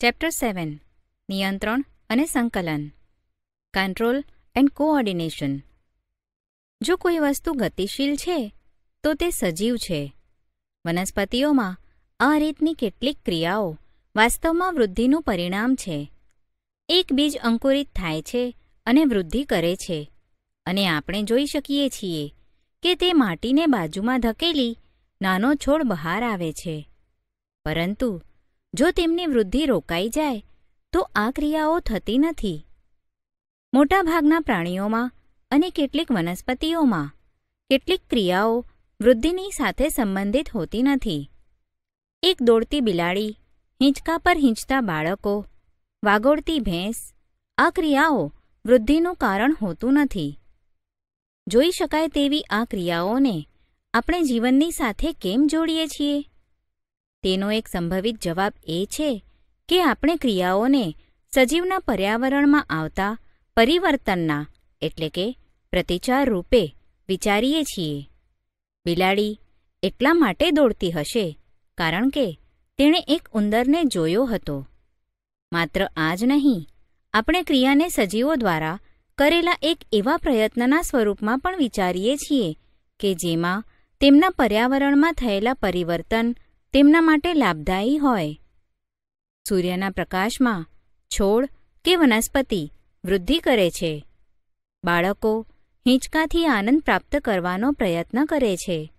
Chapter સેવન નિયંત્રણ અને સંકલન. કંટ્રોલ એન્ડ કોઓર્ડિનેશન જો કોઈ વસ્તુ ગતિશીલ છે, તો તે સજીવ છે. વનસ્પતિઓમાં આ રીતની કેટલીક ક્રિયાઓ વાસ્તવમાં વૃદ્ધિનું પરિણામ છે. એક બીજ અંકુરિત થાય છે અને વૃદ્ધિ કરે છે. અને આપણે જોઈ શકીએ છીએ કે તે માટીને બાજુમાં ધકેલી નાનો છોડ બહાર આવે છે. પરંતુ જો તેમની વૃદ્ધિ રોકાઈ જાય, તો આ ક્રિયાઓ થતી નથી. મોટાભાગના પ્રાણીઓમાં અને કેટલીક વનસ્પતિઓમાં કેટલીક ક્રિયાઓ વૃદ્ધિની સાથે સંબંધિત હોતી નથી. એક દોડતી બિલાડી, હિંચકા પર હિંચતા બાળકો, વાગોળતી ભેંસ, આ ક્રિયાઓ વૃદ્ધિનું કારણ હોતું નથી. જોઈ શકાય તેવી આ ક્રિયાઓને આપણે જીવનની સાથે કેમ જોડીએ છીએ? તેનો એક સંભવિત જવાબ એ છે કે આપણે ક્રિયાઓને સજીવના પર્યાવરણમાં આવતા પરિવર્તનના, એટલે કે પ્રતિચાર રૂપે વિચારીએ છીએ. બિલાડી એટલા માટે દોડતી હશે કારણ કે તેણે એક ઉંદરને જોયો હતો. માત્ર આ જ નહીં, આપણે ક્રિયાને સજીવો દ્વારા કરેલા એક એવા પ્રયત્નના સ્વરૂપમાં પણ વિચારીએ છીએ કે જેમાં તેમના પર્યાવરણમાં થયેલા પરિવર્તન તેમના માટે લાભદાયી હોય. સૂર્યના પ્રકાશમાં છોડ કે વનસ્પતિ વૃદ્ધિ કરે છે. બાળકો હિંચકાથી આનંદ પ્રાપ્ત કરવાનો પ્રયત્ન કરે છે.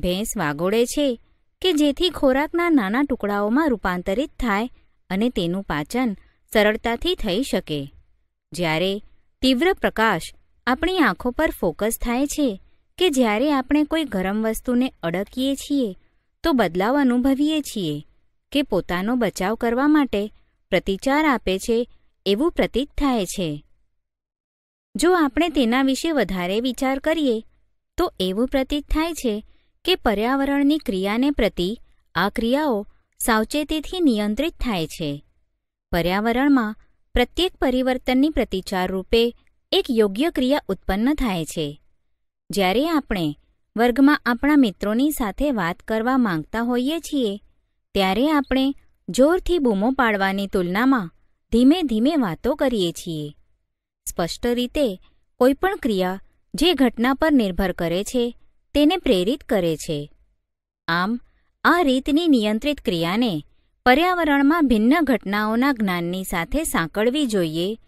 ભેંસ વાગોળે છે કે જેથી ખોરાકના નાના ટુકડાઓમાં રૂપાંતરિત થાય અને તેનું પાચન સરળતાથી થઈ શકે. જ્યારે તીવ્ર પ્રકાશ આપણી આંખો પર ફોકસ થાય છે કે જ્યારે આપણે કોઈ ગરમ વસ્તુને અડકીએ છીએ તો બદલાવ અનુભવીએ છીએ કે પોતાનો બચાવ કરવા માટે પ્રતિચાર આપે છે એવું પ્રતીત થાય છે. જો આપણે તેના વિશે વધારે વિચાર કરીએ, તો એવું પ્રતીત થાય છે કે પર્યાવરણની ક્રિયાને પ્રતિ આ ક્રિયાઓ સાવચેતીથી નિયંત્રિત થાય છે. પર્યાવરણમાં પ્રત્યેક પરિવર્તનની પ્રતિચાર રૂપે એક યોગ્ય ક્રિયા ઉત્પન્ન થાય છે. જ્યારે આપણે વર્ગમાં આપણા મિત્રોની સાથે વાત કરવા માંગતા હોઈએ છીએ, ત્યારે આપણે જોરથી બૂમો પાડવાની તુલનામાં ધીમે ધીમે વાતો કરીએ છીએ. સ્પષ્ટ રીતે, કોઈપણ ક્રિયા જે ઘટના પર નિર્ભર કરે છે, તેને પ્રેરિત કરે છે. આમ, આ રીતની નિયંત્રિત ક્રિયાને પર્યાવરણમાં ભિન્ન ઘટનાઓના જ્ઞાનની સાથે સાંકળવી જોઈએ,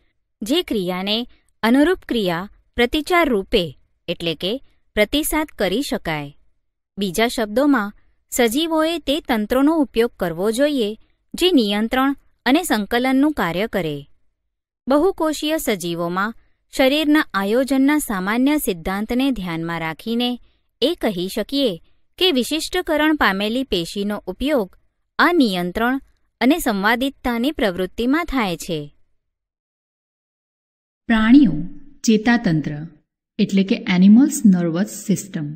જે ક્રિયાને અનુરૂપ ક્રિયા પ્રતિચાર રૂપે, એટલે કે પ્રતિસાદ કરી શકાય. બીજા શબ્દોમાં, સજીવોએ તે તંત્રોનો ઉપયોગ કરવો જોઈએ, જે નિયંત્રણ અને સંકલનનું કાર્ય કરે. બહુકોષીય સજીવોમાં, શરીરના આયોજનના સામાન્ય સિદ્ધાંતને ધ્યાનમાં રાખીને, એ કહી શકીએ કે વિશિષ્ટકરણ પામેલી પેશીનો ઉપયોગ આ નિયંત્રણ અને સંવાદિતતાની પ્રવૃત્તિમાં થાય છે. પ્રાણીઓ ચેતાતંત્ર એટલે કે એનિમલ્સ નર્વસ સિસ્ટમ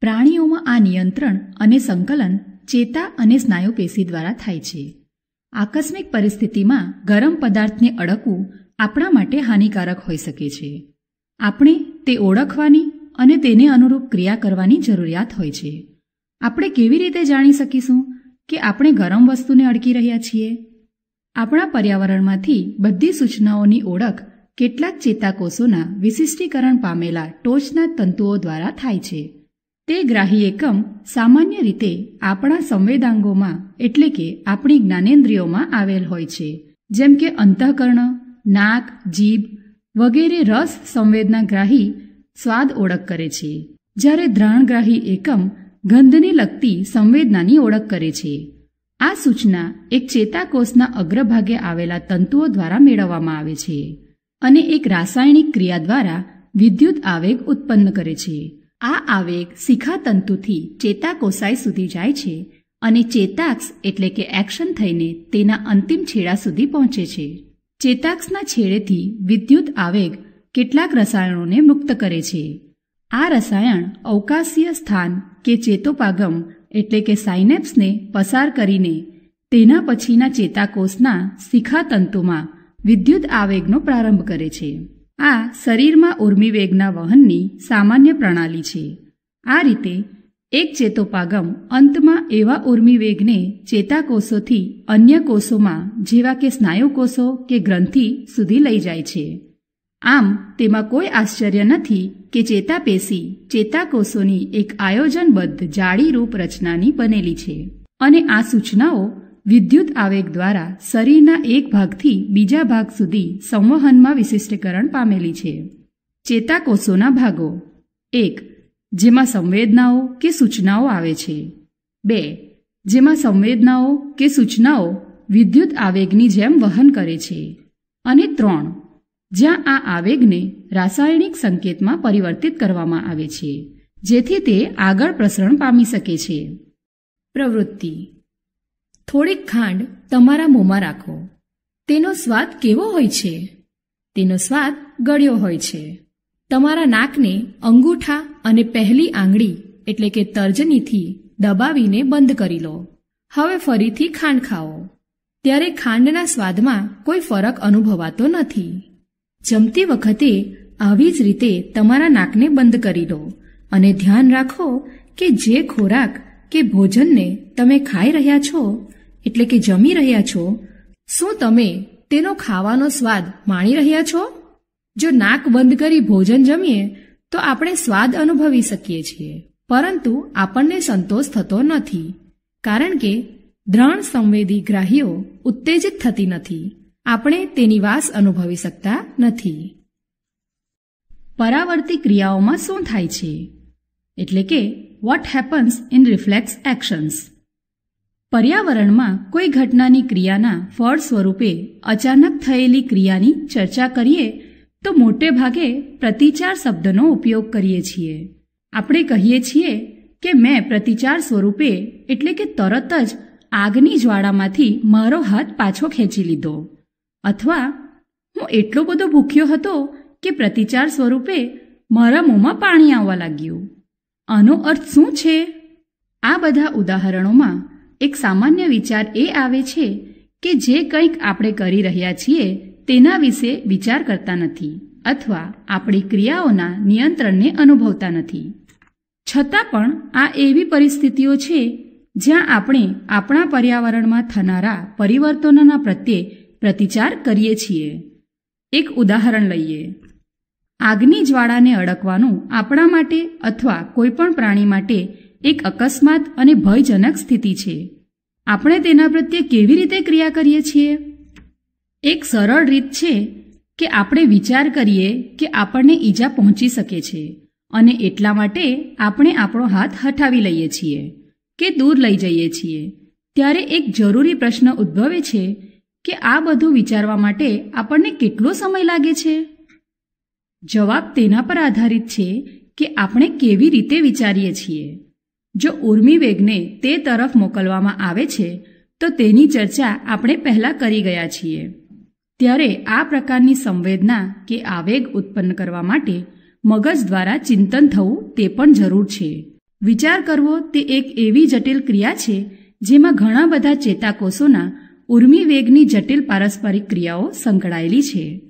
પ્રાણીઓમાં આ નિયંત્રણ અને સંકલન ચેતા અને સ્નાયુપેશી દ્વારા થાય છે. આકસ્મિક પરિસ્થિતિમાં ગરમ પદાર્થને અડકવું આપણા માટે હાનિકારક હોઈ શકે છે. આપણે તે ઓળખવાની અને તેને અનુરૂપ ક્રિયા કરવાની જરૂરિયાત હોય છે. આપણે કેવી રીતે જાણી શકીશું કે આપણે ગરમ વસ્તુને અડકી રહ્યા છીએ? આપણા પર્યાવરણમાંથી બધી સૂચનાઓની ઓળખ કેટલાક ચેતાકોષોના વિશિષ્ટીકરણ પામેલા ટોચના તંતુઓ દ્વારા થાય છે. તે ગ્રાહી એકમ સામાન્ય રીતે આપણા સંવેદાંગોમાં એટલે કે આપણી જ્ઞાનેન્દ્રિયોમાં આવેલ હોય છે. જેમ કે અંતઃકર્ણ, નાક, જીભ વગેરે રસ સંવેદનાગ્રાહી સ્વાદ ઓળખ કરે છે. જ્યારે દ્રાણગ્રાહી એકમ ગંધને લગતી સંવેદનાની ઓળખ કરે છે. આ સૂચના એક ચેતાકોષના અગ્રભાગે આવેલા તંતુઓ દ્વારા મેળવવામાં આવે છે. અને એક રાસાયણિક ક્રિયા દ્વારા વિદ્યુત આવેગ ઉત્પન્ન કરે છે. આ આવેગ શિખાતંતુથી ચેતાકોષાઈ સુધી જાય છે અને ચેતાક્ષ એટલે કે એક્શન થઈને તેના અંતિમ છેડા સુધી પહોંચે છે. ચેતાક્ષના છેડેથી વિદ્યુત આવેગ કેટલાક રસાયણોને મુક્ત કરે છે. આ રસાયણ અવકાશીય સ્થાન કે ચેતોપાગમ એટલે કે સાઇનેપ્સને પસાર કરીને તેના પછીના ચેતાકોષના શિખાતંતુમાં વિદ્યુત આવેગનો પ્રારંભ કરે છે. આ શરીરમાં ઉર્મિવેગના વહનની સામાન્ય પ્રણાલી છે. આ રીતે એક ચેતોપાગમ અંતમાં એવા ઉર્મિવેગને ચેતાકોષોથી અન્ય કોષોમાં, જેવા કે સ્નાયુકોષો કે ગ્રંથિ સુધી લઈ જાય છે. આમ, તેમાં કોઈ આશ્ચર્ય નથી કે ચેતાપેશી ચેતાકોષોની એક આયોજનબદ્ધ જાળીરૂપ રચનાની બનેલી છે. અને આ સૂચનાઓ વિદ્યુત આવેગ દ્વારા શરીરના એક ભાગથી બીજા ભાગ સુધી સંવહનમાં વિશિષ્ટીકરણ પામેલી છે. ચેતાકોષોના ભાગો. એક, જેમાં સંવેદનાઓ કે સૂચનાઓ આવે છે. બે, જેમાં સંવેદનાઓ કે સૂચનાઓ વિદ્યુત આવેગની જેમ વહન કરે છે. અને ત્રણ, જ્યાં આ આવેગને રાસાયણિક સંકેતમાં પરિવર્તિત કરવામાં આવે છે, જેથી તે આગળ પ્રસરણ પામી શકે છે. પ્રવૃત્તિ. થોડીક ખાંડ તમારા મોંમાં રાખો. તેનો સ્વાદ કેવો હોય છે? તેનો સ્વાદ ગળ્યો હોય છે. તમારા નાકને અંગૂઠા અને પહેલી આંગળી, એટલે કે તર્જનીથી, દબાવીને બંધ કરી લો. હવે ફરીથી ખાંડ ખાઓ. ત્યારે ખાંડના સ્વાદમાં કોઈ ફરક અનુભવાતો નથી. જમતી વખતે આવી જ રીતે તમારા નાકને બંધ કરી લો અને ધ્યાન રાખો કે જે ખોરાક કે ભોજનને તમે ખાઈ રહ્યા છો એટલે કે જમી રહ્યા છો? શું તમે તેનો ખાવાનો સ્વાદ માણી રહ્યા છો? જો નાક બંધ કરી ભોજન જમીએ, તો આપણે સ્વાદ અનુભવી શકીએ છીએ. પરંતુ આપણને સંતોષ થતો નથી. કારણ કે દ્રણ સંવેદી ગ્રાહીઓ ઉત્તેજિત થતી નથી. આપણે તેની વાસ અનુભવી શકતા નથી. પરાવર્તી ક્રિયાઓમાં શું થાય છે? એટલે કે what happens in reflex actions પર્યાવરણમાં કોઈ ઘટનાની ક્રિયાના ફળ સ્વરૂપે અચાનક થયેલી ક્રિયાની ચર્ચા કરીએ તો મોટે ભાગે પ્રતિચાર શબ્દનો ઉપયોગ કરીએ છીએ. આપણે કહીએ છીએ કે મેં પ્રતિચાર સ્વરૂપે એટલે કે તરત જ આગની જ્વાળામાંથી મારો હાથ પાછો ખેંચી લીધો. અથવા હું એટલો બધો ભૂખ્યો હતો કે પ્રતિચાર સ્વરૂપે મારા મોંમાં પાણી આવવા લાગ્યું. આનો અર્થ શું છે? આ બધા ઉદાહરણોમાં એક સામાન્ય વિચાર એ આવે છે કે જે કંઈક આપણે કરી રહ્યા છીએ તેના વિશે વિચાર કરતા નથી અથવા આપણી ક્રિયાઓના નિયંત્રણને અનુભવતા નથી. છતાં પણ આ એવી પરિસ્થિતિઓ છે જ્યાં આપણે આપણા પર્યાવરણમાં થનારા પરિવર્તનોના પ્રત્યે પ્રતિચાર કરીએ છીએ. એક ઉદાહરણ લઈએ. આગની જ્વાળાને અડકવાનું આપણા માટે અથવા કોઈપણ પ્રાણી માટે એક અકસ્માત અને ભયજનક સ્થિતિ છે. આપણે તેના પ્રત્યે કેવી રીતે ક્રિયા કરીએ છીએ? એક સરળ રીત છે કે આપણે વિચાર કરીએ કે આપણને ઈજા પહોંચી શકે છે અને એટલા માટે આપણે આપણો હાથ હટાવી લઈએ છીએ કે દૂર લઈ જઈએ છીએ. ત્યારે એક જરૂરી પ્રશ્ન ઉદ્ભવે છે કે આ બધું વિચારવા માટે આપણને કેટલો સમય લાગે છે? જવાબ તેના પર આધારિત છે કે આપણે કેવી રીતે વિચારીએ છીએ. જો ઉર્મિવેગને તે તરફ મોકલવામાં આવે છે, તો તેની ચર્ચા આપણે પહેલાં કરી ગયા છીએ. ત્યારે આ પ્રકારની સંવેદના કે આવેગ ઉત્પન્ન કરવા માટે મગજ દ્વારા ચિંતન થવું તે પણ જરૂર છે. વિચાર કરવો તે એક એવી જટિલ ક્રિયા છે, જેમાં ઘણા બધા ચેતાકોષોના ઉર્મિવેગની જટિલ પારસ્પરિક ક્રિયાઓ સંકળાયેલી છે.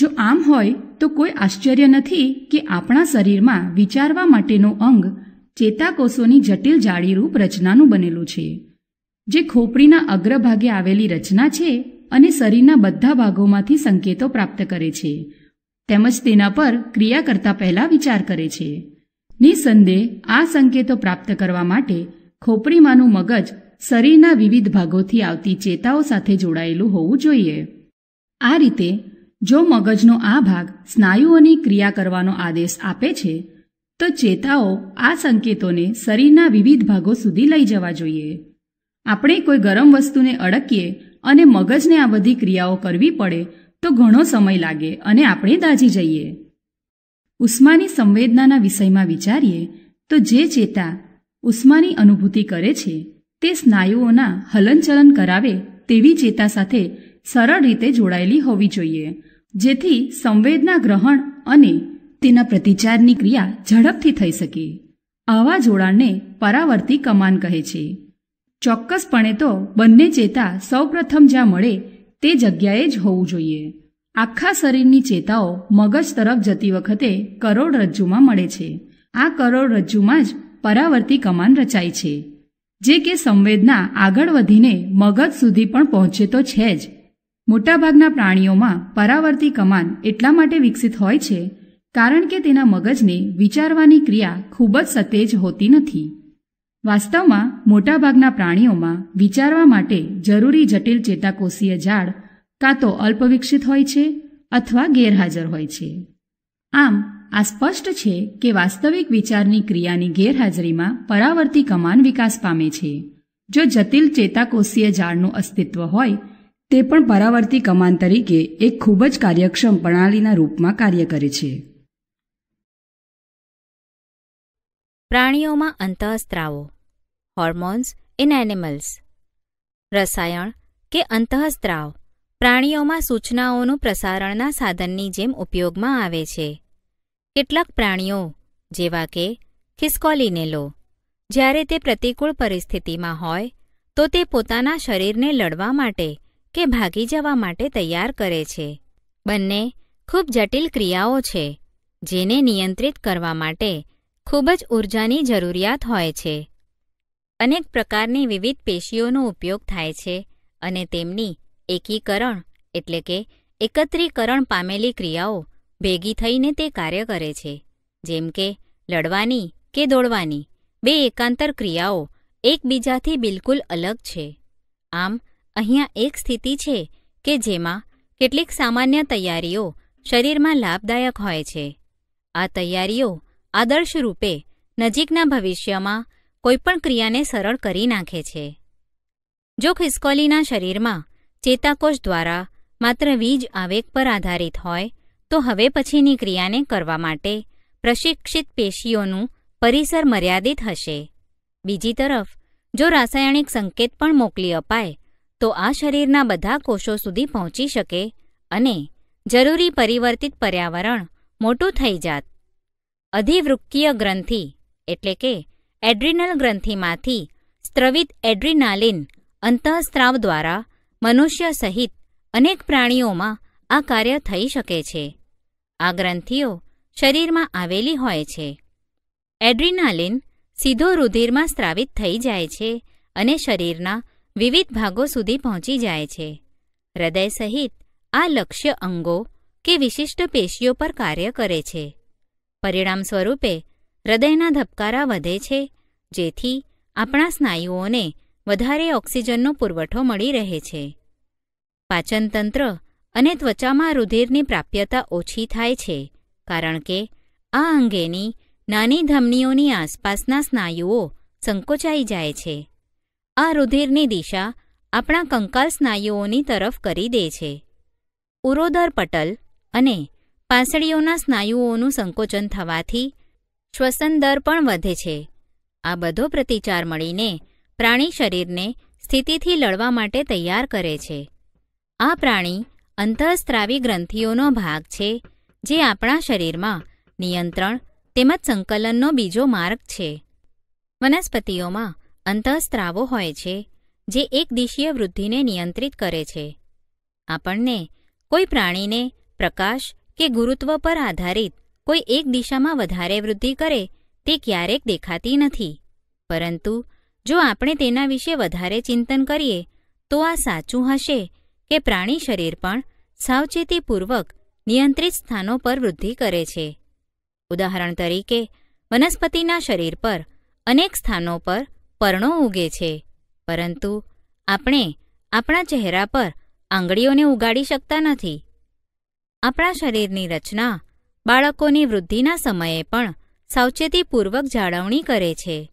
જો આમ હોય, તો કોઈ આશ્ચર્ય નથી કે આપણા શરીરમાં વિચારવા માટેનો અંગ ચેતાકોષોની જટિલ જાળીરૂપ રચનાનું બનેલું છે, જે ખોપડીના અગ્રભાગે આવેલી રચના છે અને શરીરના બધા ભાગોમાંથી સંકેતો પ્રાપ્ત કરે છે, તેમજ તેના પર ક્રિયા કરતા પહેલા વિચાર કરે છે. નિસંદેહ આ સંકેતો પ્રાપ્ત કરવા માટે ખોપડીમાંનું મગજ શરીરના વિવિધ ભાગોથી આવતી ચેતાઓ સાથે જોડાયેલું હોવું જોઈએ. આ રીતે, જો મગજનો આ ભાગ સ્નાયુઓની ક્રિયા કરવાનો આદેશ આપે છે તો ચેતાઓ આ સંકેતોને શરીરના વિવિધ ભાગો સુધી લઈ જવા જોઈએ. આપણે કોઈ ગરમ વસ્તુને અડકીએ અને મગજને આ બધી ક્રિયાઓ કરવી પડે તો ઘણો સમય લાગે અને આપણે દાજી જઈએ. ઉષ્માની સંવેદનાના વિષયમાં વિચારીએ તો જે ચેતા ઉષ્માની અનુભૂતિ કરે છે તે સ્નાયુઓના હલનચલન કરાવે તેવી ચેતા સાથે સરળ રીતે જોડાયેલી હોવી જોઈએ, જેથી સંવેદના ગ્રહણ અને તેના પ્રતિચારની ક્રિયા ઝડપથી થઈ શકે. આવા જોડાણને પરાવર્તી કમાન કહે છે. ચોક્કસપણે તો બંને ચેતા સૌપ્રથમ જ્યાં મળે તે જગ્યાએ જ હોવું જોઈએ. આખા શરીરની ચેતાઓ મગજ તરફ જતી વખતે કરોડરજ્જુમાં મળે છે. આ કરોડરજ્જુમાં જ પરાવર્તી કમાન રચાય છે. જે કે સંવેદના આગળ વધીને મગજ સુધી પણ પહોંચે તો છે જ. મોટાભાગના પ્રાણીઓમાં પરાવર્તી કમાન એટલા માટે વિકસિત હોય છે કારણ કે તેના મગજને વિચારવાની ક્રિયા ખૂબ જ સતેજ હોતી નથી. વાસ્તવમાં મોટાભાગના પ્રાણીઓમાં વિચારવા માટે જરૂરી જટિલ ચેતાકોષીય ઝાડ કાં તો અલ્પવિકસિત હોય છે અથવા ગેરહાજર હોય છે. આમ, આ સ્પષ્ટ છે કે વાસ્તવિક વિચારની ક્રિયાની ગેરહાજરીમાં પરાવર્તી કમાન વિકાસ પામે છે. જો જટિલ ચેતાકોષીય ઝાડનું અસ્તિત્વ હોય, તે પણ પરાવર્તી કમાન તરીકે એક ખૂબ જ કાર્યક્ષમ પ્રણાલીના રૂપમાં કાર્ય કરે છે. પ્રાણીઓમાં અંતઃસ્ત્રાવો હોર્મોન્સ ઇન એનિમલ્સ રસાયણ કે અંતઃસ્ત્રાવ પ્રાણીઓમાં સૂચનાઓનું પ્રસારણના સાધનની જેમ ઉપયોગમાં આવે છે. કેટલાક પ્રાણીઓ, જેવા કે ખિસકોલીને લો જ્યારે તે પ્રતિકૂળ પરિસ્થિતિમાં હોય, તો તે પોતાના શરીરને લડવા માટે કે ભાગી જવા માટે તૈયાર કરે છે. બંને ખૂબ જટિલ ક્રિયાઓ છે, જેને નિયંત્રિત કરવા માટે ખૂબ જ ઊર્જાની જરૂરિયાત હોય છે. અનેક પ્રકારની વિવિધ પેશીઓનો ઉપયોગ થાય છે અને તેમની એકીકરણ એટલે કે એકત્રીકરણ પામેલી ક્રિયાઓ ભેગી થઈને તે કાર્ય કરે છે. જેમ કે લડવાની કે દોડવાની, બે એકાંતર ક્રિયાઓ એકબીજાથી બિલકુલ અલગ છે. આમ, અહીંયા એક સ્થિતિ છે કે જેમાં કેટલીક સામાન્ય તૈયારીઓ શરીરમાં લાભદાયક હોય છે. આ તૈયારીઓ આદર્શ રૂપે નજીકના ભવિષ્યમાં કોઈપણ ક્રિયાને સરળ કરી નાખે છે. જો ખિસકોલીના શરીરમાં ચેતાકોષ દ્વારા માત્ર વીજ આવેગ પર આધારિત હોય, તો હવે પછીની ક્રિયાને કરવા માટે પ્રશિક્ષિત પેશીઓનું પરિસર મર્યાદિત હશે. બીજી તરફ, જો રાસાયણિક સંકેત પણ મોકલી અપાય, તો આ શરીરના બધા કોષો સુધી પહોંચી શકે અને જરૂરી પરિવર્તિત પર્યાવરણ મોટું થઈ જાત. અધિવૃક્કીય ગ્રંથિ, એટલે કે એડ્રિનલ ગ્રંથિમાંથી સ્ત્રવિત એડ્રિનાલિન અંતઃસ્ત્રાવ દ્વારા મનુષ્ય સહિત અનેક પ્રાણીઓમાં આ કાર્ય થઈ શકે છે. આ ગ્રંથિઓ શરીરમાં આવેલી હોય છે. એડ્રિનાલિન સીધો રુધિરમાં સ્ત્રાવિત થઈ જાય છે અને શરીરના વિવિધ ભાગો સુધી પહોંચી જાય છે. હૃદય સહિત આ લક્ષ્ય અંગો કે વિશિષ્ટ પેશીઓ પર કાર્ય કરે છે. પરિણામ સ્વરૂપે હૃદયના ધબકારા વધે છે, જેથી આપણા સ્નાયુઓને વધારે ઓક્સિજનનો પુરવઠો મળી રહે છે. પાચનતંત્ર અને ત્વચામાં રુધિરની પ્રાપ્યતા ઓછી થાય છે, કારણ કે આ અંગેની નાની ધમનીઓની આસપાસના સ્નાયુઓ સંકોચાઈ જાય છે. આ રુધિરની દિશા આપણા કંકાલ સ્નાયુઓની તરફ કરી દે છે. ઉરોદર પટલ અને પાંસળીઓના સ્નાયુઓનું સંકોચન થવાથી શ્વસન દર પણ વધે છે. આ બધો પ્રતિચાર મળીને પ્રાણી શરીરને સ્થિતિથી લડવા માટે તૈયાર કરે છે. આ પ્રાણી અંતઃસ્ત્રાવી ગ્રંથિઓનો ભાગ છે, જે આપણા શરીરમાં નિયંત્રણ તેમજ સંકલનનો બીજો માર્ગ છે. વનસ્પતિઓમાં અંતઃસ્ત્રાવો હોય છે, જે એક દિશીય વૃદ્ધિને નિયંત્રિત કરે છે. આપણને કોઈ પ્રાણીને પ્રકાશ કે ગુરુત્વ પર આધારિત કોઈ એક દિશામાં વધારે વૃદ્ધિ કરે તે ક્યારેક દેખાતી નથી. પરંતુ જો આપણે તેના વિશે વધારે ચિંતન કરીએ, તો આ સાચું હશે કે પ્રાણી શરીર પણ સાવચેતીપૂર્વક નિયંત્રિત સ્થાનો પર વૃદ્ધિ કરે છે. ઉદાહરણ તરીકે, વનસ્પતિના શરીર પર અનેક સ્થાનો પર પર્ણો ઉગે છે, પરંતુ આપણે આપણા ચહેરા પર આંગળીઓને ઉગાડી શકતા નથી. આપણા શરીરની રચના બાળકોની વૃદ્ધિના સમયે પણ સાવચેતીપૂર્વક જાળવણી કરે છે.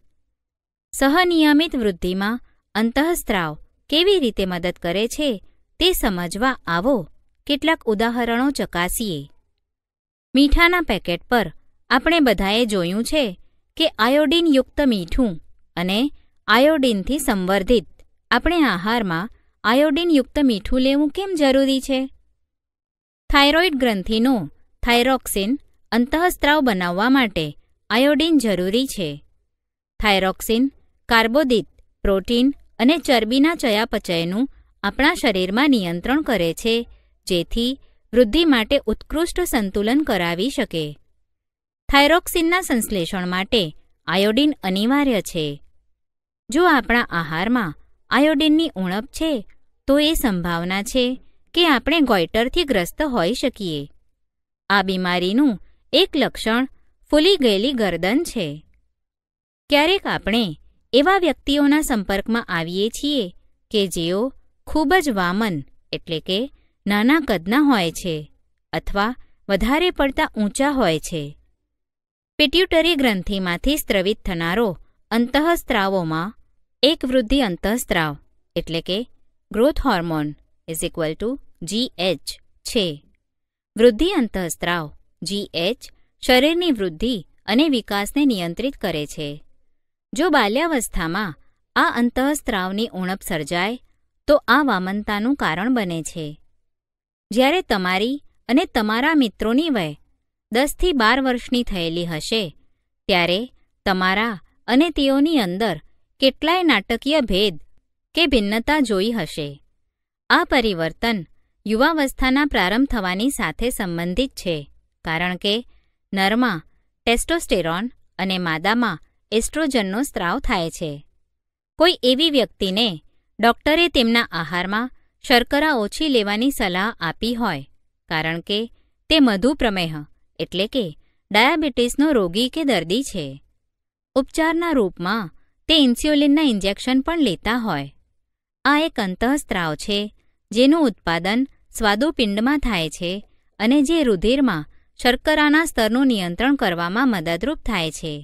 સહનિયમિત વૃદ્ધિમાં અંતઃસ્ત્રાવ કેવી રીતે મદદ કરે છે તે સમજવા આવો કેટલાક ઉદાહરણો ચકાસીએ. મીઠાના પેકેટ પર આપણે બધાએ જોયું છે કે આયોડિનયુક્ત મીઠું અને આયોડિનથી સંવર્ધિત. આપણે આહારમાં આયોડિનયુક્ત મીઠું લેવું કેમ જરૂરી છે? થાઇરોઇડ ગ્રંથિનો થાઇરોક્સિન અંતઃસ્ત્રાવ બનાવવા માટે આયોડિન જરૂરી છે. થાઇરોક્સિન કાર્બોદિત, પ્રોટીન અને ચરબીના ચયાપચયનું આપણા શરીરમાં નિયંત્રણ કરે છે, જેથી વૃદ્ધિ માટે ઉત્કૃષ્ટ સંતુલન કરાવી શકે. થાઇરોક્સિનના સંશ્લેષણ માટે આયોડિન અનિવાર્ય છે. જો આપણા આહારમાં આયોડિનની ઉણપ છે, તો એ સંભાવના છે કે આપણે ગોઈટરથી ગ્રસ્ત હોઈ શકીએ. આ બીમારીનું એક લક્ષણ ફૂલી ગયેલી ગરદન છે. ક્યારેક આપણે એવા વ્યક્તિઓના સંપર્કમાં આવીએ છીએ કે જેઓ ખૂબ જ વામન, એટલે કે નાના કદના હોય છે, અથવા વધારે પડતા ઊંચા હોય છે. પિટ્યુટરી ગ્રંથિમાંથી સ્ત્રવિત થનારો અંતઃસ્ત્રાવોમાં એક વૃદ્ધિ અંતઃસ્ત્રાવ, એટલે કે growth hormone is equal to GH છે વૃદ્ધિ અંતઃસ્ત્રાવ. જીએચ શરીરની વૃદ્ધિ અને વિકાસને નિયંત્રિત કરે છે. જો બાલ્યાવસ્થામાં આ અંતઃસ્ત્રાવની ઉણપ સર્જાય, તો આ વામનતાનું કારણ બને છે. જ્યારે તમારી અને તમારા મિત્રોની વય દસથી બાર વર્ષની થયેલી હશે, ત્યારે તમારા અને તેઓની અંદર કેટલાય નાટકીય ભેદ કે ભિન્નતા જોઈ હશે. આ પરિવર્તન યુવાવસ્થાના પ્રારંભ થવાની સાથે સંબંધિત છે, કારણ કે નરમાં, ટેસ્ટોસ્ટેરોન અને માદામાં એસ્ટ્રોજનનો સ્ત્રાવ થાય છે. કોઈ એવી વ્યક્તિને ડોક્ટરે તેમના આહારમાં શર્કરા ઓછી લેવાની સલાહ આપી હોય, કારણ કે તે મધુપ્રમેહ એટલે કે ડાયાબિટીસનો રોગી કે દર્દી છે. ઉપચારના રૂપમાં તે ઇન્સ્યુલિનના ઇન્જેક્શન પણ લેતા હોય. આ એક અંતઃસ્ત્રાવ છે જેનું ઉત્પાદન સ્વાદુપિંડમાં થાય છે અને જે રુધિરમાં શર્કરાના સ્તરનું નિયંત્રણ કરવામાં મદદરૂપ થાય છે.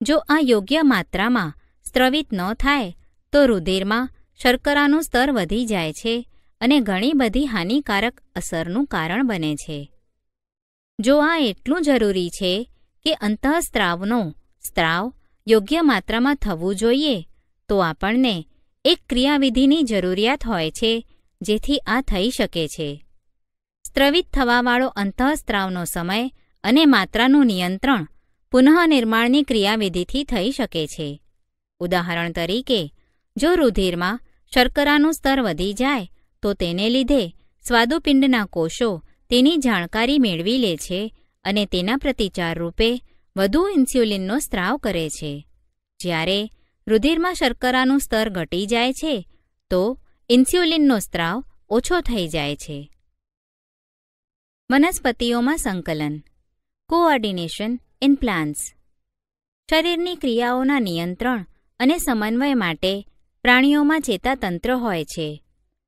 જો આ યોગ્ય માત્રામાં સ્ત્રવિત ન થાય, તો રુધિરમાં શર્કરાનું સ્તર વધી જાય છે અને ઘણી બધી હાનિકારક અસરનું કારણ બને છે. જો આ એટલું જરૂરી છે કે અંતઃસ્ત્રાવનો સ્ત્રાવ યોગ્ય માત્રામાં થવું જોઈએ, તો આપણને એક ક્રિયાવિધિની જરૂરિયાત હોય છે જેથી આ થઈ શકે છે. સ્ત્રવિત થવાવાળો અંતઃસ્ત્રાવનો સમય અને માત્રાનું નિયંત્રણ પુનઃનિર્માણની ક્રિયાવિધિથી થઈ શકે છે. ઉદાહરણ તરીકે, જો રુધિરમાં શર્કરાનું સ્તર વધી જાય, તો તેને લીધે સ્વાદુપિંડના કોષો તેની જાણકારી મેળવી લે છે અને તેના પ્રતિચાર રૂપે વધુ ઇન્સ્યુલિનનો સ્ત્રાવ કરે છે. જ્યારે રુધિરમાં શર્કરાનું સ્તર ઘટી જાય છે, તો ઇન્સ્યુલિનનો સ્ત્રાવ ઓછો થઈ જાય છે. વનસ્પતિઓમાં સંકલન, કોઓર્ડિનેશન ઇન પ્લાન્ટ્સ. શરીરની ક્રિયાઓના નિયંત્રણ અને સમન્વય માટે પ્રાણીઓમાં ચેતાતંત્ર હોય છે.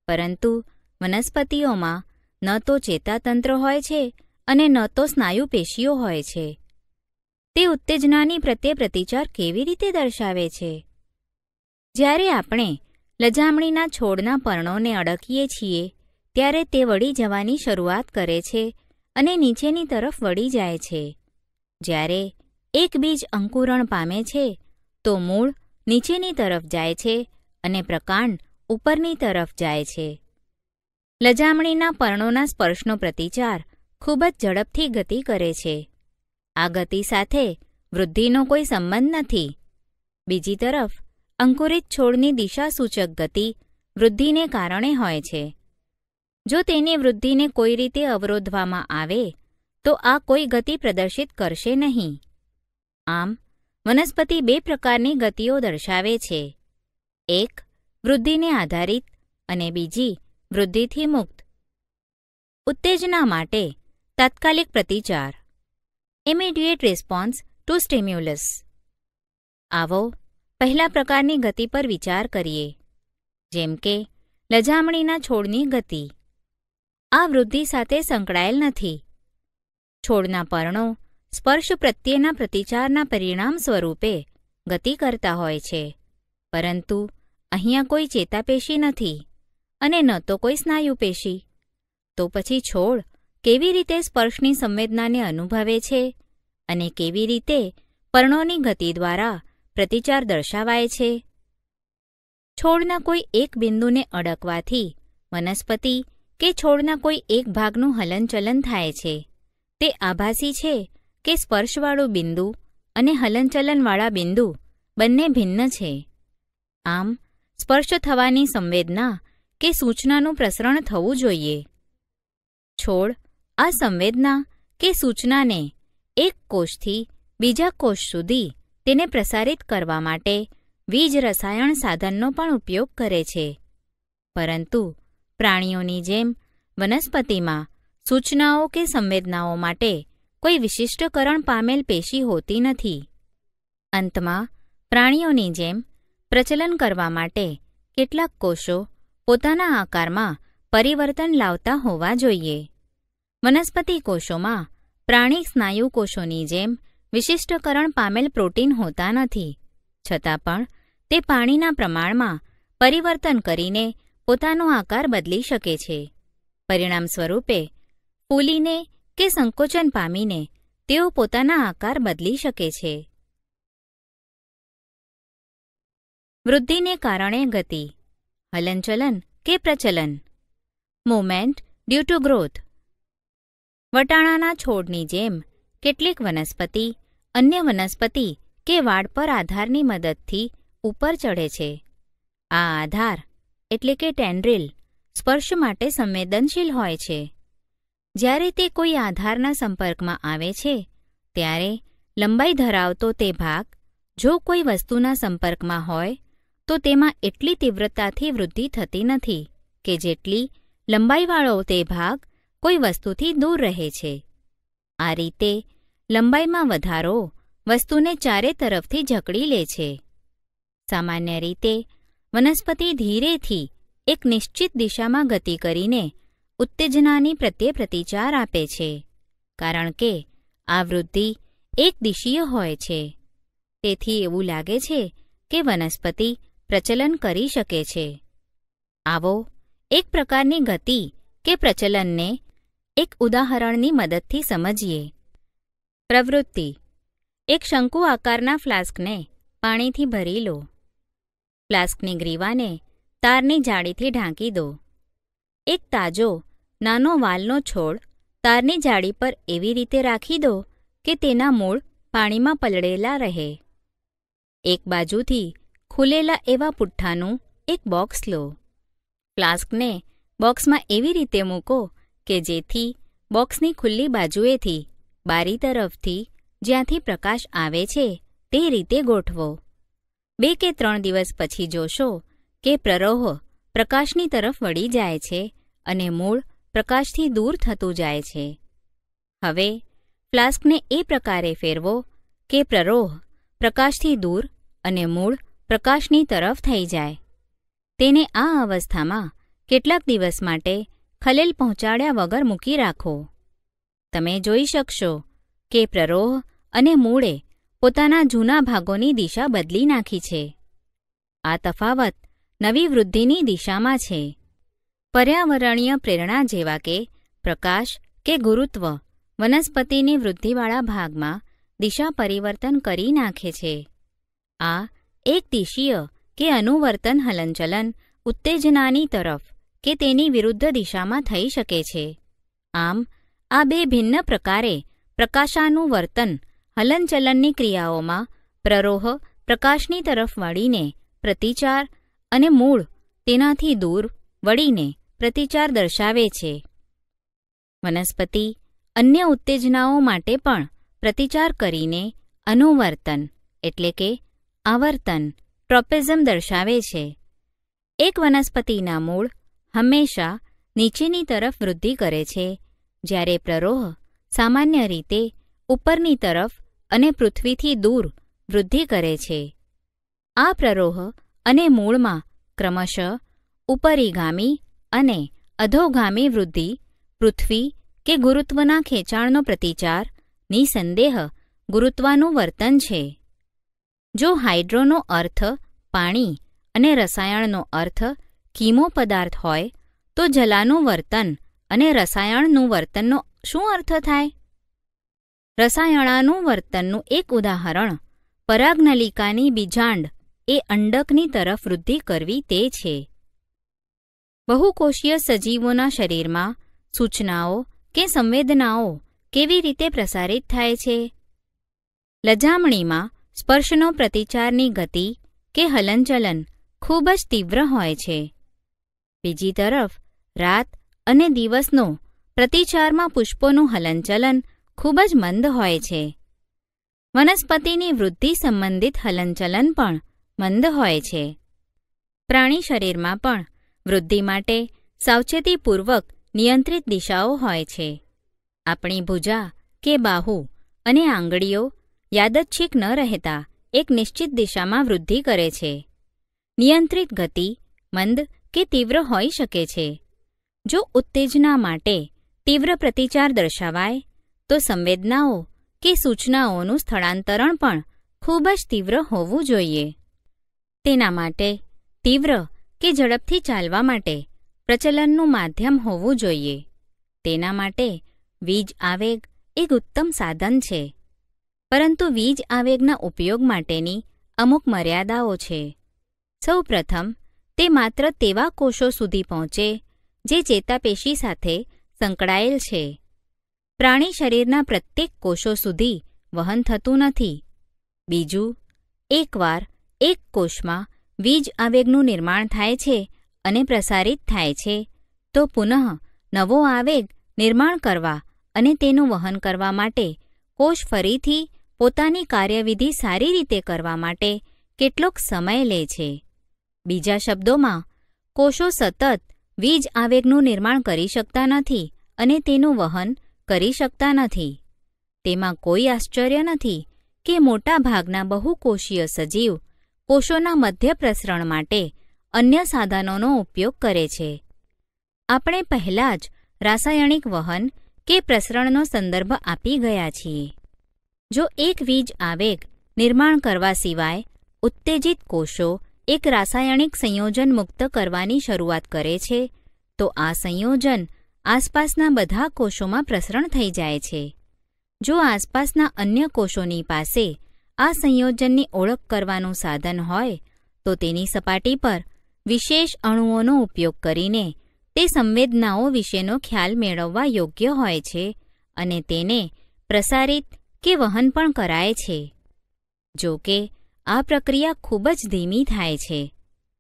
પરંતુ વનસ્પતિઓમાં ન તો ચેતાતંત્ર હોય છે અને ન તો સ્નાયુ પેશીઓ હોય છે. તે ઉત્તેજનાની પ્રત્યે પ્રતિચાર કેવી રીતે દર્શાવે છે? જ્યારે આપણે લજામણીના છોડના પર્ણોને અડકીએ છીએ, ત્યારે તે વળી જવાની શરૂઆત કરે છે અને નીચેની તરફ વળી જાય છે. જ્યારે એક બીજ અંકુરણ પામે છે, તો મૂળ નીચેની તરફ જાય છે અને પ્રકાંડ ઉપરની તરફ જાય છે. લજામણીના પર્ણોના સ્પર્શનો પ્રતિચાર ખૂબ જ ઝડપથી ગતિ કરે છે. આ ગતિ સાથે વૃદ્ધિનો કોઈ સંબંધ નથી. બીજી તરફ અંકુરિત છોડની દિશાસૂચક ગતિ વૃદ્ધિને કારણે હોય છે. જો તેની વૃદ્ધિને કોઈ રીતે અવરોધવામાં આવે, તો આ કોઈ ગતિ પ્રદર્શિત કરશે નહીં. આમ, વનસ્પતિ બે પ્રકારની ગતિઓ દર્શાવે છે. એક, વૃદ્ધિને આધારિત અને બીજી, વૃદ્ધિથી મુક્ત. ઉત્તેજના માટે તાત્કાલિક પ્રતિચાર. ઇમિડિયેટ રિસ્પોન્સ ટુ સ્ટિમ્યુલસ આવો પહેલા પ્રકારની ગતિ પર વિચાર કરીએ. જેમ કે, લજામણીના છોડની ગતિ. આ વૃદ્ધિ સાથે સંકળાયેલ નથી. છોડના પર્ણો સ્પર્શ પ્રત્યેના પ્રતિચારના પરિણામ સ્વરૂપે ગતિ કરતા હોય છે. પરંતુ અહીંયા કોઈ ચેતાપેશી નથી અને ન તો કોઈ સ્નાયુપેશી. તો પછી છોડ કેવી રીતે સ્પર્શની સંવેદનાને અનુભવે છે અને કેવી રીતે પર્ણોની ગતિ દ્વારા પ્રતિચાર દર્શાવાય છે. છોડના કોઈ એક બિંદુને અડકવાથી વનસ્પતિ કે છોડના કોઈ એક ભાગનું હલનચલન થાય છે. તે આભાસી છે કે સ્પર્શવાળું બિંદુ અને હલનચલનવાળા બિંદુ બંને ભિન્ન છે. આમ, સ્પર્શ થવાની સંવેદના કે સૂચનાનું પ્રસરણ થવું જોઈએ. છોડ, આ સંવેદના કે સૂચનાને એક કોષથી બીજા કોષ સુધી તેને પ્રસારિત કરવા માટે વીજ રસાયણ સાધનનો પણ ઉપયોગ કરે છે. પરંતુ પ્રાણીઓની જેમ વનસ્પતિમાં સૂચનાઓ કે સંવેદનાઓ માટે કોઈ વિશિષ્ટકરણ પામેલ પેશી હોતી નથી. અંતમાં પ્રાણીઓની જેમ પ્રચલન કરવા માટે કેટલાક કોષો પોતાના આકારમાં પરિવર્તન લાવતા હોવા જોઈએ. વનસ્પતિ કોષોમાં પ્રાણી સ્નાયુ કોષોની જેમ વિશિષ્ટકરણ પામેલ પ્રોટીન હોતા નથી. છતાં પણ, તે પાણીના પ્રમાણમાં પરિવર્તન કરીને પોતાનો આકાર બદલી શકે છે. પરિણામ સ્વરૂપે, ફૂલીને કે સંકોચન પામીને તેઓ પોતાના આકાર બદલી શકે છે. વૃદ્ધિને કારણે ગતિ, હલનચલન કે પ્રચલન. Movement due to growth. વટાણાના છોડની જેમ કેટલીક વનસ્પતિ અન્ય વનસ્પતિ કે વાડ પર આધારની મદદથી ઉપર ચઢે છે. આ આધાર એટલે કે ટેન્ડ્રિલ સ્પર્શ માટે સંવેદનશીલ હોય છે. જ્યારે તે કોઈ આધારના સંપર્કમાં આવે છે, ત્યારે લંબાઈ ધરાવતો તે ભાગ જો કોઈ વસ્તુના સંપર્કમાં હોય, તો તેમાં એટલી તીવ્રતાથી વૃદ્ધિ થતી નથી કે જેટલી લંબાઈવાળો તે ભાગ કોઈ વસ્તુથી દૂર રહે છે. આ રીતે લંબાઈમાં વધારો વસ્તુને ચારે તરફથી જકડી લે છે. સામાન્ય રીતે, વનસ્પતિ ધીરેથી એક નિશ્ચિત દિશામાં ગતિ કરીને ઉત્તેજનાની પ્રત્યે પ્રતિચાર આપે છે, કારણ કે આ વૃદ્ધિ એક દિશીય હોય છે. તેથી એવું લાગે છે કે વનસ્પતિ પ્રચલન કરી શકે છે. આવો, એક પ્રકારની ગતિ કે પ્રચલનને એક ઉદાહરણની મદદથી સમજીએ. પ્રવૃત્તિ. એક શંકુ આકારના ફ્લાસ્કને પાણીથી ભરી લો. ફ્લાસ્કની ગ્રીવાને તારની જાળીથી ઢાંકી દો. એક તાજો, નાનો વાલનો છોડ તારની જાળી પર એવી રીતે રાખી દો કે તેના મૂળ પાણીમાં પલળેલા રહે. એક બાજુથી ખુલેલા એવા પુઠ્ઠાનું એક બોક્સ લો. ફ્લાસ્કને બોક્સમાં એવી રીતે મૂકો કે જેથી બોક્સની ખુલ્લી બાજુએથી બારી તરફથી જ્યાંથી પ્રકાશ આવે છે તે રીતે ગોઠવો. બે કે ત્રણ દિવસ પછી જોશો કે પ્રરોહ પ્રકાશની તરફ વળી જાય છે અને મૂળ પ્રકાશથી દૂર થતું જાય છે. હવે ફ્લાસ્કને એ પ્રકારે ફેરવો કે પ્રરોહ પ્રકાશથી દૂર અને મૂળ પ્રકાશની તરફ થઈ જાય. તેને આ અવસ્થામાં કેટલાક દિવસ માટે ખલેલ પહોંચાડ્યા વગર મૂકી રાખો. તમે જોઈ શકશો કે પ્રરોહ અને મૂળે પોતાના જૂના ભાગોની દિશા બદલી નાખી છે. આ તફાવત નવી વૃદ્ધિની દિશામાં છે. પર્યાવરણીય પ્રેરણા જેવા કે પ્રકાશ કે ગુરુત્વ વનસ્પતિની વૃદ્ધિવાળા ભાગમાં દિશા પરિવર્તન કરી નાખે છે. આ એક દિશીય કે અનુવર્તન હલનચલન ઉત્તેજનાની તરફ કે તેની વિરુદ્ધ દિશામાં થઈ શકે છે. આમ આ બે ભિન્ન પ્રકારે પ્રકાશાનું વર્તન હલનચલનની ક્રિયાઓમાં પ્રરોહ પ્રકાશની તરફ વળીને પ્રતિચાર અને મૂળ તેનાથી દૂર વળીને પ્રતિચાર દર્શાવે છે. વનસ્પતિ અન્ય ઉત્તેજનાઓ માટે પણ પ્રતિચાર કરીને અનુવર્તન, એટલે કે આવર્તન, ટ્રોપેઝમ દર્શાવે છે. એક વનસ્પતિના મૂળ હંમેશા નીચેની તરફ વૃદ્ધિ કરે છે જ્યારે પ્રરોહ સામાન્ય રીતે ઉપરની તરફ અને પૃથ્વીથી દૂર વૃદ્ધિ કરે છે. આ પ્રરોહ અને મૂળમાં ક્રમશઃ ઉપરીગામી અને અધોગામી વૃદ્ધિ, પૃથ્વી કે ગુરુત્વના ખેંચાણનો પ્રતિચાર, નિસંદેહ ગુરુત્વાનું વર્તન છે. જો હાઇડ્રોનો અર્થ પાણી અને રસાયણનો અર્થ કીમો પદાર્થ હોય, તો જલાનું વર્તન અને રસાયણનું વર્તનનો શું અર્થ થાય? રસાયણાનું વર્તનનું એક ઉદાહરણ, પરાગનલિકાની બીજાંડ એ અંડકની તરફ વૃદ્ધિ કરવી તે છે. બહુકોષીય સજીવોના શરીરમાં સૂચનાઓ કે સંવેદનાઓ કેવી રીતે પ્રસારિત થાય છે? લજામણીમાં સ્પર્શનો પ્રતિચારની ગતિ કે હલનચલન ખૂબ જ તીવ્ર હોય છે. બીજી તરફ, રાત અને દિવસનો, પ્રતિચારમાં પુષ્પોનું હલનચલન ખૂબ જ મંદ હોય છે. વનસ્પતિની વૃદ્ધિ સંબંધિત હલનચલન પણ મંદ હોય છે. પ્રાણી શરીરમાં પણ વૃદ્ધિ માટે સાવચેતીપૂર્વક નિયંત્રિત દિશાઓ હોય છે. આપણી ભુજા કે બાહુ અને આંગળીઓ યાદચ્છિક ન રહેતા એક નિશ્ચિત દિશામાં વૃદ્ધિ કરે છે. નિયંત્રિત ગતિ મંદ કે તીવ્ર હોઈ શકે છે. જો ઉત્તેજના માટે તીવ્ર પ્રતિચાર દર્શાવાય, તો સંવેદનાઓ કે સૂચનાઓનું સ્થળાંતરણ પણ ખૂબ જ તીવ્ર હોવું જોઈએ. તેના માટે તીવ્ર કે ઝડપથી ચાલવા માટે પ્રચલનનું માધ્યમ હોવું જોઈએ. તેના માટે વીજ આવેગ એક ઉત્તમ સાધન છે. પરંતુ વીજ આવેગના ઉપયોગ માટેની અમુક મર્યાદાઓ છે. સૌ પ્રથમ તે માત્ર તેવા કોષો સુધી પહોંચે જે ચેતાપેશી સાથે સંકળાયેલ છે. પ્રાણી શરીરના પ્રત્યેક કોષો સુધી વહન થતું નથી. બીજું, એકવાર એક કોષમાં વીજ આવેગનું નિર્માણ થાય છે અને પ્રસારિત થાય છે, તો પુનઃ નવો આવેગ નિર્માણ કરવા અને તેનું વહન કરવા માટે કોષ ફરીથી પોતાની કાર્યવિધિ સારી રીતે કરવા માટે કેટલોક સમય લે છે. બીજા શબ્દોમાં, કોષો સતત વીજ આવેગનું નિર્માણ કરી શકતા નથી અને તેનું વહન કરી શકતા નથી. તેમાં કોઈ આશ્ચર્ય નથી કે મોટાભાગના બહુકોષીય સજીવ કોષોના મધ્ય પ્રસરણ માટે અન્ય સાધનોનો ઉપયોગ કરે છે. આપણે પહેલાં જ રાસાયણિક વહન કે પ્રસરણનો સંદર્ભ આપી ગયા છીએ. જો એક વીજ આવેગ નિર્માણ કરવા સિવાય ઉત્તેજિત કોષો એક રાસાયણિક સંયોજન મુક્ત કરવાની શરૂઆત કરે છે, તો આ સંયોજન આસપાસના બધા કોષોમાં પ્રસરણ થઈ જાય છે. જો આસપાસના અન્ય કોષોની પાસે આ સંયોજનની ઓળખ કરવાનું સાધન હોય, તો તેની સપાટી પર વિશેષ અણુઓનો ઉપયોગ કરીને તે સંવેદનાઓ વિશેનો ખ્યાલ મેળવવા યોગ્ય હોય છે અને તેને પ્રસારિત કે વહન પણ કરાય છે. જો કે આ પ્રક્રિયા ખૂબ જ ધીમી થાય છે.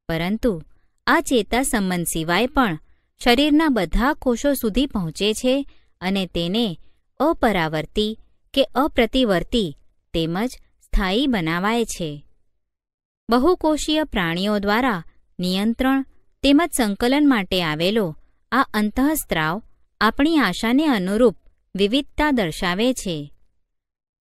પરંતુ આ ચેતા સંબંધ સિવાય પણ શરીરના બધા કોષો સુધી પહોંચે છે અને તેને અપરાવર્તી કે અપ્રતિવર્તી તેમજ સ્થાયી બનાવાય છે. બહુકોષીય પ્રાણીઓ દ્વારા નિયંત્રણ તેમજ સંકલન માટે આવેલો આ અંતઃસ્ત્રાવ આપણી આશાને અનુરૂપ વિવિધતા દર્શાવે છે.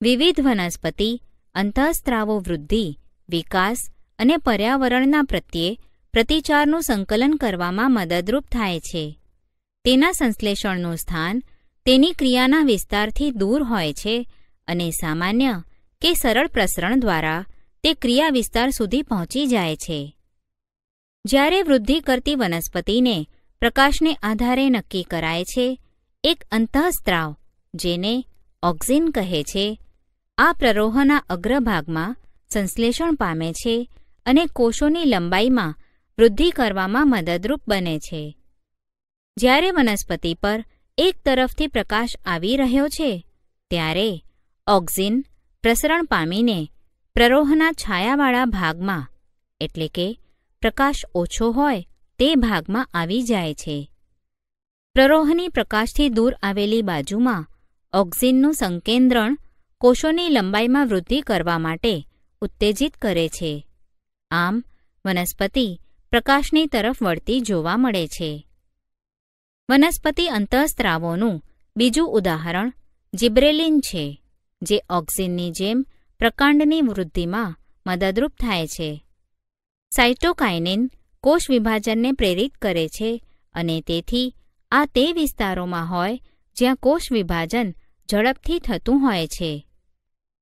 વિવિધ વનસ્પતિ અંતઃસ્ત્રાવો વૃદ્ધિ, વિકાસ અને પર્યાવરણના પ્રત્યે પ્રતિચારનું સંકલન કરવામાં મદદરૂપ થાય છે. તેના સંશ્લેષણનું સ્થાન તેની ક્રિયાના વિસ્તારથી દૂર હોય છે અને સામાન્ય કે સરળ પ્રસરણ દ્વારા તે ક્રિયા વિસ્તાર સુધી પહોંચી જાય છે. જ્યારે વૃદ્ધિ કરતી વનસ્પતિને પ્રકાશને આધારે નક્કી કરાય છે, એક અંતઃસ્ત્રાવ જેને ઓક્ઝિન કહે છે આ પ્રરોહના અગ્રભાગમાં સંશ્લેષણ પામે છે અને કોષોની લંબાઈમાં વૃદ્ધિ કરવામાં મદદરૂપ બને છે. જ્યારે વનસ્પતિ પર એક તરફથી પ્રકાશ આવી રહ્યો છે, ત્યારે ઓક્ઝિન પ્રસરણ પામીને પ્રરોહના છાયાવાળા ભાગમાં, એટલે કે પ્રકાશ ઓછો હોય તે ભાગમાં આવી જાય છે. પ્રરોહની પ્રકાશથી દૂર આવેલી બાજુમાં ઓક્ઝિનનું સંકેન્દ્રણ કોષોની લંબાઈમાં વૃદ્ધિ કરવા માટે ઉત્તેજિત કરે છે. આમ, વનસ્પતિ પ્રકાશની તરફ વળતી જોવા મળે છે. વનસ્પતિ અંતઃસ્ત્રાવોનું બીજું ઉદાહરણ જિબ્રેલિન છે, જે ઓક્સિનની જેમ પ્રકાંડની વૃદ્ધિમાં મદદરૂપ થાય છે. સાઇટોકાઇનિન કોષ વિભાજનને પ્રેરિત કરે છે અને તેથી આ તે વિસ્તારોમાં હોય જ્યાં કોષ વિભાજન ઝડપથી થતું હોય છે.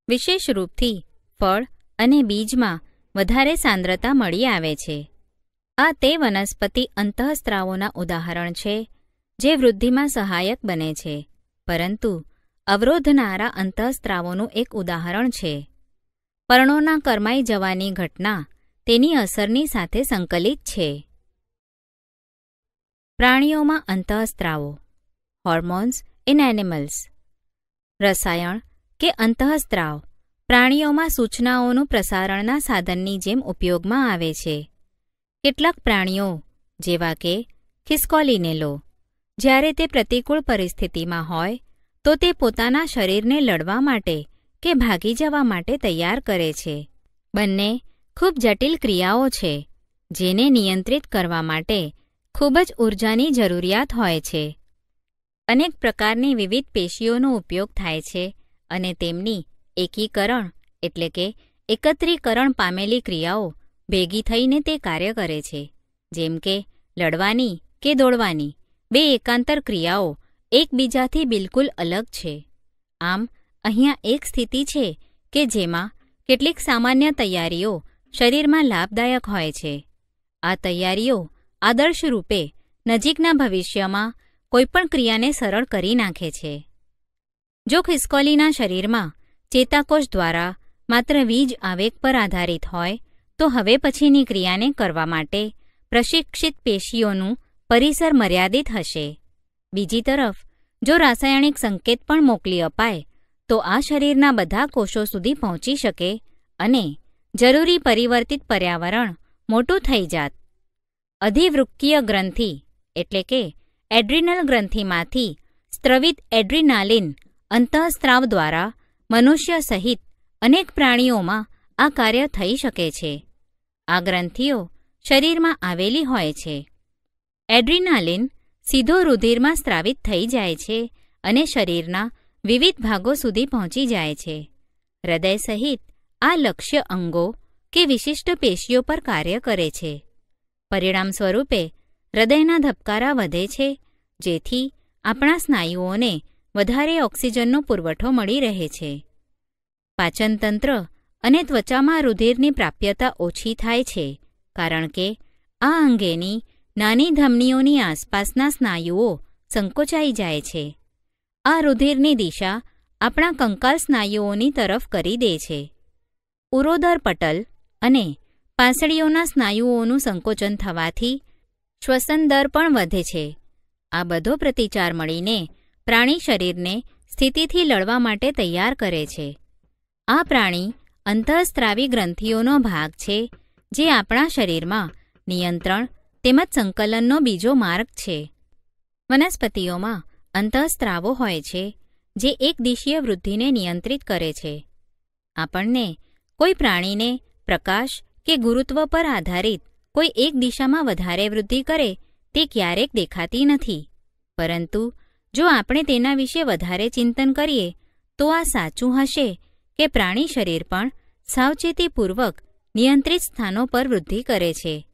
વિશેષ રૂપથી ફળ અને બીજમાં વધારે સાંદ્રતા મળી આવે છે. આ તે વનસ્પતિ અંતઃસ્ત્રાવોના ઉદાહરણ છે, જે વૃદ્ધિમાં સહાયક બને છે, પરંતુ અવરોધનારા અંતઃસ્ત્રાવોનું એક ઉદાહરણ છે. પર્ણોના કરમાઈ જવાની ઘટના તેની અસરની સાથે સંકલિત છે. પ્રાણીઓમાં અંતઃસ્ત્રાવો હોર્મોન્સ ઇન એનિમલ્સ રસાયણ કે અંતઃસ્ત્રાવ, પ્રાણીઓમાં સૂચનાઓનું પ્રસારણના સાધનની જેમ ઉપયોગમાં આવે છે. કેટલાક પ્રાણીઓ, જેવા કે ખિસકોલીને લો જ્યારે તે પ્રતિકૂળ પરિસ્થિતિમાં હોય, તો તે પોતાના શરીરને લડવા માટે કે ભાગી જવા માટે તૈયાર કરે છે. બંને ખૂબ જટિલ ક્રિયાઓ છે, જેને નિયંત્રિત કરવા માટે ખૂબ જ ઊર્જાની જરૂરિયાત હોય છે. અનેક પ્રકારની વિવિધ પેશીઓનો ઉપયોગ થાય છે અને તેમની એકીકરણ એટલે કે એકત્રીકરણ પામેલી ક્રિયાઓ ભેગી થઈને તે કાર્ય કરે છે. જેમ કે લડવાની કે દોડવાની, બે એકાંતર ક્રિયાઓ એકબીજાથી બિલકુલ અલગ છે. આમ, અહીંયા એક સ્થિતિ છે કે જેમાં કેટલીક સામાન્ય તૈયારીઓ શરીરમાં લાભદાયક હોય છે. આ તૈયારીઓ આદર્શ રૂપે નજીકના ભવિષ્યમાં કોઈપણ ક્રિયાને સરળ કરી નાખે છે. જો ખિસકોલીના શરીરમાં ચેતાકોષ દ્વારા માત્ર વીજ આવેગ પર આધારિત હોય, તો હવે પછીની ક્રિયાને કરવા માટે પ્રશિક્ષિત પેશીઓનું પરિસર મર્યાદિત હશે. બીજી તરફ, જો રાસાયણિક સંકેત પણ મોકલી અપાય, તો આ શરીરના બધા કોષો સુધી પહોંચી શકે અને જરૂરી પરિવર્તિત પર્યાવરણ મોટું થઈ જાત. અધિવૃક્કીય ગ્રંથિ એટલે કે એડ્રિનલ ગ્રંથિમાંથી સ્ત્રવિત એડ્રિનાલિન અંતઃસ્ત્રાવ દ્વારા મનુષ્ય સહિત અનેક પ્રાણીઓમાં આ કાર્ય થઈ શકે છે. આ ગ્રંથિઓ શરીરમાં આવેલી હોય છે. એડ્રિનાલિન સીધો રુધિરમાં સ્ત્રાવિત થઈ જાય છે અને શરીરના વિવિધ ભાગો સુધી પહોંચી જાય છે. હૃદય સહિત આ લક્ષ્ય અંગો કે વિશિષ્ટ પેશીઓ પર કાર્ય કરે છે. પરિણામ સ્વરૂપે હૃદયના ધબકારા વધે છે, જેથી આપણા સ્નાયુઓને વધારે ઓક્સિજનનો પુરવઠો મળી રહે છે. પાચનતંત્ર અને ત્વચામાં રુધિરની પ્રાપ્યતા ઓછી થાય છે, કારણ કે આ અંગેની નાની ધમનીઓની આસપાસના સ્નાયુઓ સંકોચાઈ જાય છે. આ રુધિરની દિશા આપણા કંકાલ સ્નાયુઓની તરફ કરી દે છે. ઉરોદર પટલ અને પાંસળીઓના સ્નાયુઓનું સંકોચન થવાથી શ્વસન દર પણ વધે છે. આ બધો પ્રતિચાર મળીને પ્રાણી શરીરને સ્થિતિથી લડવા માટે તૈયાર કરે છે. આ પ્રાણી અંતઃસ્ત્રાવી ગ્રંથિઓનો ભાગ છે, જે આપણા શરીરમાં નિયંત્રણ તેમજ સંકલનનો બીજો માર્ગ છે. વનસ્પતિઓમાં અંતઃસ્ત્રાવો હોય છે, જે એક દિશીય વૃદ્ધિને નિયંત્રિત કરે છે. આપણને કોઈ પ્રાણીને પ્રકાશ કે ગુરુત્વ પર આધારિત કોઈ એક દિશામાં વધારે વૃદ્ધિ કરે તે ક્યારેક દેખાતી નથી. પરંતુ જો આપણે તેના વિશે વધારે ચિંતન કરીએ, તો આ સાચું હશે કે પ્રાણી શરીર પણ સાવચેતીપૂર્વક નિયંત્રિત સ્થાનો પર વૃદ્ધિ કરે છે.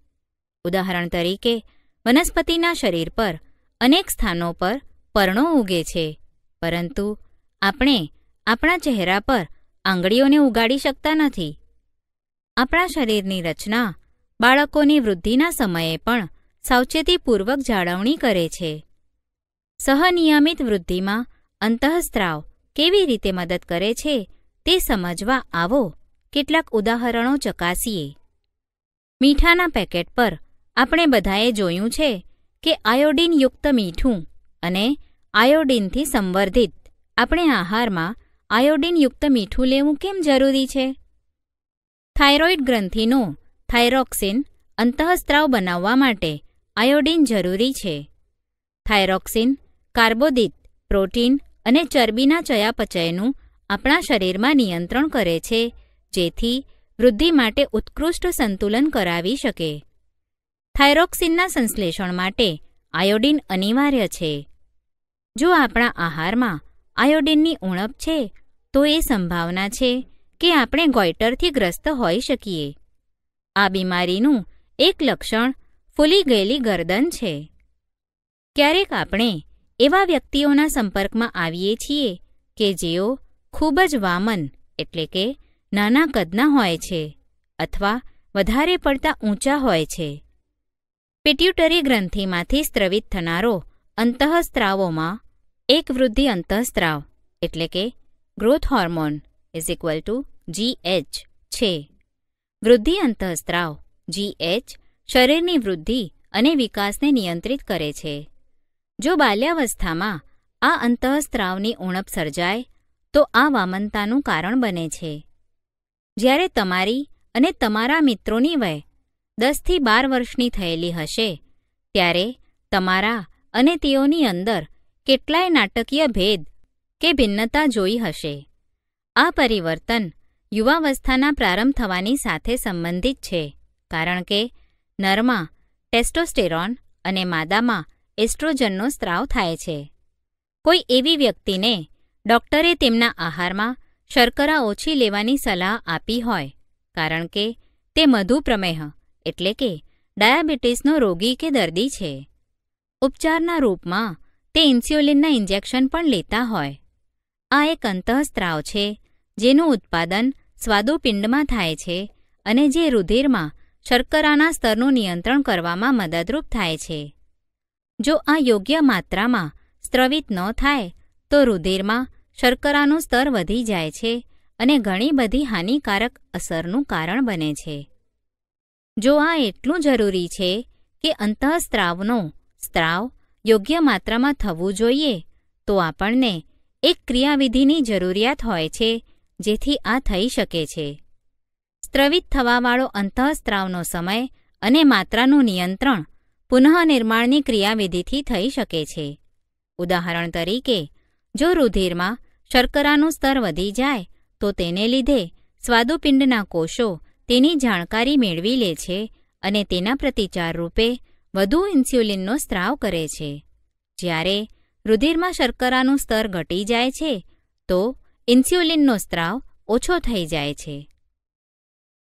ઉદાહરણ તરીકે, વનસ્પતિના શરીર પર અનેક સ્થાનો પર પર્ણો ઉગે છે, પરંતુ આપણે આપણા ચહેરા પર આંગળીઓને ઉગાડી શકતા નથી. આપણા શરીરની રચના બાળકોની વૃદ્ધિના સમયે પણ સાવચેતીપૂર્વક જાળવણી કરે છે. સહનિયમિત વૃદ્ધિમાં અંતઃસ્ત્રાવ કેવી રીતે મદદ કરે છે તે સમજવા આવો. કેટલાક ઉદાહરણો ચકાસીએ. મીઠાના પેકેટ પર આપણે બધાએ જોયું છે કે આયોડિનયુક્ત મીઠું અને આયોડિનથી સંવર્ધિત. આપણે આહારમાં આયોડિનયુક્ત મીઠું લેવું કેમ જરૂરી છે? થાઇરોઇડ ગ્રંથિનો થાઇરોક્સિન અંતઃસ્ત્રાવ બનાવવા માટે આયોડિન જરૂરી છે. થાઇરોક્સિન કાર્બોદિત, પ્રોટીન અને ચરબીના ચયાપચયનું આપણા શરીરમાં નિયંત્રણ કરે છે, જેથી વૃદ્ધિ માટે ઉત્કૃષ્ટ સંતુલન કરાવી શકે. થાઇરોક્સિનના સંશ્લેષણ માટે આયોડિન અનિવાર્ય છે. જો આપણા આહારમાં આયોડિનની ઉણપ છે, તો એ સંભાવના છે કે આપણે ગોઈટરથી ગ્રસ્ત હોઈ શકીએ. આ બીમારીનું એક લક્ષણ ફૂલી ગયેલી ગરદન છે. ક્યારેક આપણે એવા વ્યક્તિઓના સંપર્કમાં આવીએ છીએ કે જેઓ ખૂબ જ વામન, એટલે કે નાના કદના હોય છે, અથવા વધારે પડતા ઊંચા હોય છે. પિટ્યુટરી ગ્રંથિમાંથી સ્ત્રવિત થનારો અંતઃસ્ત્રાવોમાં એક વૃદ્ધિ અંતઃસ્ત્રાવ, એટલે કે growth hormone is equal to GH છે. વૃદ્ધિ અંતઃસ્ત્રાવ જીએચ શરીરની વૃદ્ધિ અને વિકાસને નિયંત્રિત કરે છે. જો બાલ્યાવસ્થામાં આ અંતઃસ્ત્રાવની ઉણપ સર્જાય, તો આ વામનતાનું કારણ બને છે. જ્યારે તમારી અને તમારા મિત્રોની વય દસથી બાર વર્ષની થયેલી હશે, ત્યારે તમારા અને તેઓની અંદર કેટલાય નાટકીય ભેદ કે ભિન્નતા જોઈ હશે. આ પરિવર્તન યુવાવસ્થાના પ્રારંભ થવાની સાથે સંબંધિત છે, કારણ કે નરમાં, ટેસ્ટોસ્ટેરોન અને માદામાં એસ્ટ્રોજનનો સ્ત્રાવ થાય છે. કોઈ એવી વ્યક્તિને ડોક્ટરે તેમના આહારમાં શર્કરા ઓછી લેવાની સલાહ આપી હોય, કારણ કે તે મધુપ્રમેહ એટલે કે ડાયાબિટીસનો રોગી કે દર્દી છે. ઉપચારના રૂપમાં તે ઇન્સ્યુલિનના ઇન્જેક્શન પણ લેતા હોય. આ એક અંતઃસ્ત્રાવ છે, જેનું ઉત્પાદન સ્વાદુપિંડમાં થાય છે અને જે રુધિરમાં શર્કરાના સ્તરનું નિયંત્રણ કરવામાં મદદરૂપ થાય છે. જો આ યોગ્ય માત્રામાં સ્ત્રવિત ન થાય, તો રુધિરમાં શર્કરાનું સ્તર વધી જાય છે અને ઘણી બધી હાનિકારક અસરનું કારણ બને છે. જો આ એટલું જરૂરી છે કે અંતઃસ્ત્રાવનો સ્ત્રાવ યોગ્ય માત્રામાં થવું જોઈએ, તો આપણને એક ક્રિયાવિધિની જરૂરિયાત હોય છે જેથી આ થઈ શકે છે. સ્ત્રવિત થવાવાળો અંતઃસ્ત્રાવનો સમય અને માત્રાનું નિયંત્રણ પુનઃનિર્માણની ક્રિયાવિધિથી થઈ શકે છે. ઉદાહરણ તરીકે, જો રુધિરમાં શર્કરાનું સ્તર વધી જાય, તો તેને લીધે સ્વાદુપિંડના કોષો તેની જાણકારી મેળવી લે છે અને તેના પ્રતિચાર રૂપે વધુ ઇન્સ્યુલિનનો સ્ત્રાવ કરે છે. જ્યારે રુધિરમાં શર્કરાનું સ્તર ઘટી જાય છે, તો ઇન્સ્યુલિનનો સ્ત્રાવ ઓછો થઈ જાય છે.